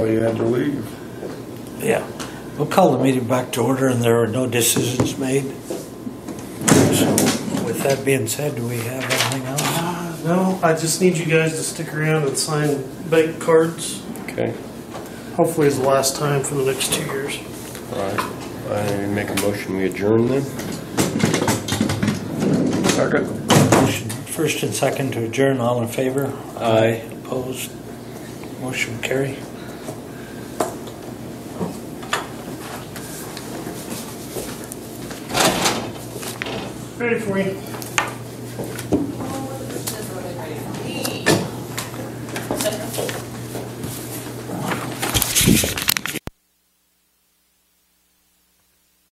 Oh, you had to leave. Yeah. We'll call the meeting back to order and there are no decisions made. So with that being said, do we have anything else? Uh, No, I just need you guys to stick around and sign bank cards. Okay, Hopefully it's the last time for the next two years. all right. I make a motion, we adjourn then? Second. Motion First and second to adjourn, all in favor? Aye. Opposed? Motion carry. Ready for you.